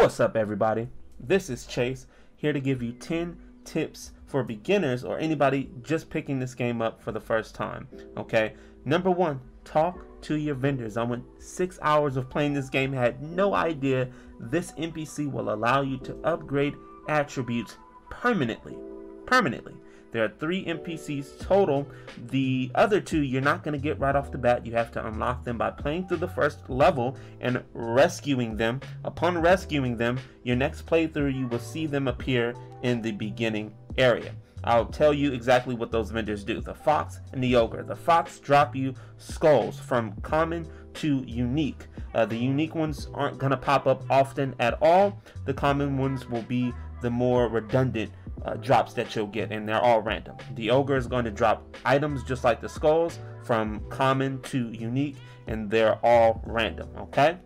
What's up, everybody? This is Chase here to give you 10 tips for beginners or anybody just picking this game up for the first time. Okay, number one, talk to your vendors. I went six hours of playing this game, had no idea this NPC will allow you to upgrade attributes permanently. Permanently. There are three NPCs total. The other two you're not going to get right off the bat. You have to unlock them by playing through the first level and rescuing them. Upon rescuing them, your next playthrough you will see them appear in the beginning area. I'll tell you exactly what those vendors do. The Fox and the Ogre. The Fox drop you skulls from common to unique. Uh, the unique ones aren't going to pop up often at all. The common ones will be the more redundant uh, drops that you'll get, and they're all random. The ogre is going to drop items just like the skulls from common to unique, and they're all random. Okay.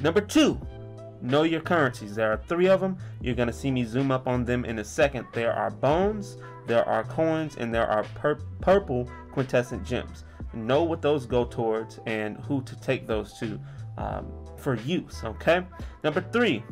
Number two, know your currencies. There are three of them. You're going to see me zoom up on them in a second. There are bones, there are coins, and there are pur purple quintessence gems. Know what those go towards and who to take those to um, for use. Okay. Number three,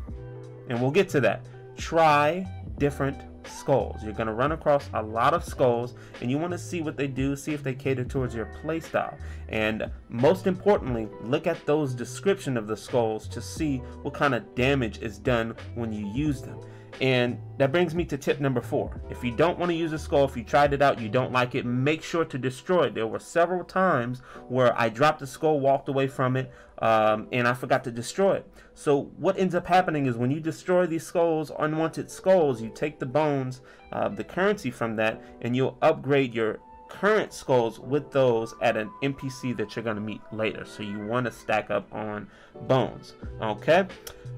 and we'll get to that. Try different skulls. You're going to run across a lot of skulls and you want to see what they do, see if they cater towards your playstyle. And most importantly, look at those description of the skulls to see what kind of damage is done when you use them. And that brings me to tip number four. If you don't want to use a skull, if you tried it out, you don't like it, make sure to destroy it. There were several times where I dropped the skull, walked away from it, um, and I forgot to destroy it. So what ends up happening is when you destroy these skulls, unwanted skulls, you take the bones, uh, the currency from that, and you'll upgrade your current skulls with those at an NPC that you're going to meet later. So you want to stack up on bones. Okay.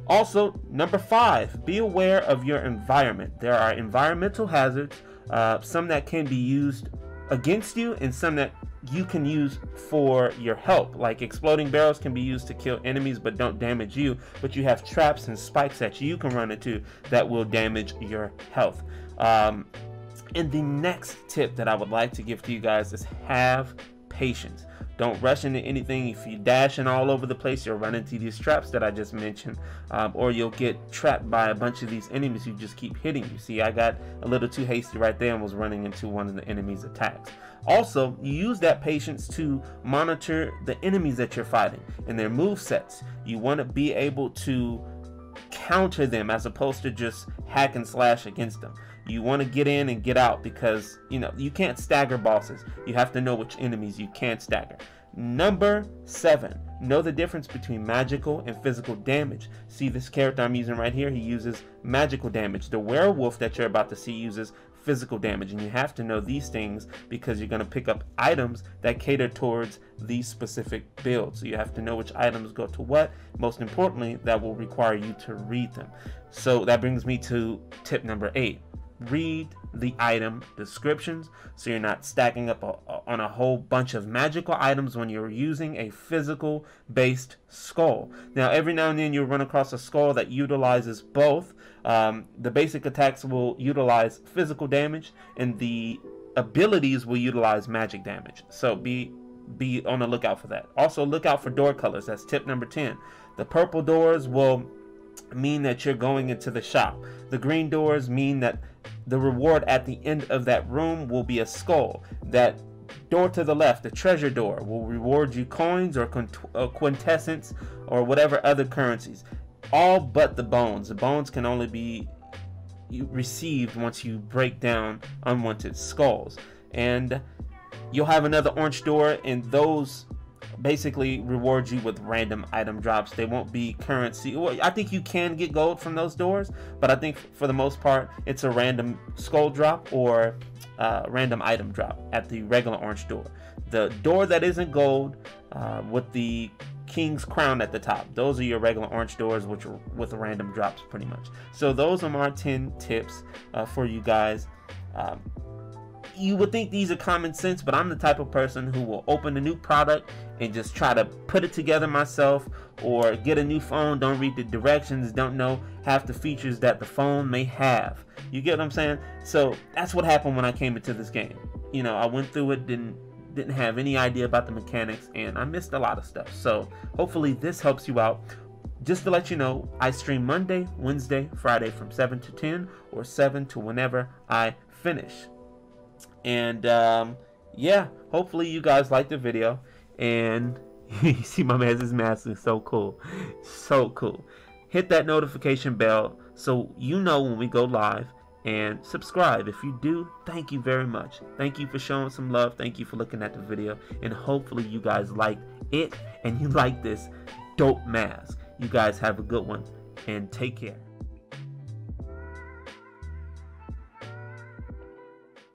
Also, number five, be aware of your environment. There are environmental hazards, uh, some that can be used against you and some that you can use for your help. Like exploding barrels can be used to kill enemies but don't damage you, but you have traps and spikes that you can run into that will damage your health. Um, and the next tip that I would like to give to you guys is have patience. Don't rush into anything. If you're dashing all over the place, you'll run into these traps that I just mentioned, um, or you'll get trapped by a bunch of these enemies who just keep hitting you. See, I got a little too hasty right there and was running into one of the enemy's attacks. Also, you use that patience to monitor the enemies that you're fighting and their move sets. You want to be able to counter them as opposed to just hack and slash against them. You want to get in and get out because, you know, you can't stagger bosses. You have to know which enemies you can't stagger. Number seven, know the difference between magical and physical damage. See this character I'm using right here, he uses magical damage. The werewolf that you're about to see uses physical damage and you have to know these things because you're going to pick up items that cater towards these specific builds so you have to know which items go to what most importantly that will require you to read them so that brings me to tip number eight read the item descriptions so you're not stacking up a, on a whole bunch of magical items when you're using a physical based skull. Now, every now and then you'll run across a skull that utilizes both. Um, the basic attacks will utilize physical damage, and the abilities will utilize magic damage. So be be on the lookout for that. Also, look out for door colors. That's tip number 10. The purple doors will mean that you're going into the shop. The green doors mean that the reward at the end of that room will be a skull. That door to the left, the treasure door, will reward you coins or uh, quintessence or whatever other currencies. All but the bones. The bones can only be received once you break down unwanted skulls. And you'll have another orange door, and those basically reward you with random item drops. They won't be currency. Well, I think you can get gold from those doors, but I think for the most part, it's a random skull drop or uh, random item drop at the regular orange door. The door that isn't gold uh, with the king's crown at the top. Those are your regular orange doors, which are with random drops, pretty much. So those are my 10 tips uh, for you guys. Um, you would think these are common sense, but I'm the type of person who will open a new product and just try to put it together myself or get a new phone, don't read the directions, don't know half the features that the phone may have. You get what I'm saying? So that's what happened when I came into this game. You know, I went through it, didn't didn't have any idea about the mechanics, and I missed a lot of stuff. So hopefully this helps you out just to let you know, I stream Monday, Wednesday, Friday from 7 to 10 or 7 to whenever I finish. And um, yeah, hopefully you guys like the video. And you see my man's mask is so cool. So cool. Hit that notification bell so you know when we go live and subscribe. If you do, thank you very much. Thank you for showing some love. Thank you for looking at the video. And hopefully you guys liked it and you like this dope mask. You guys have a good one and take care.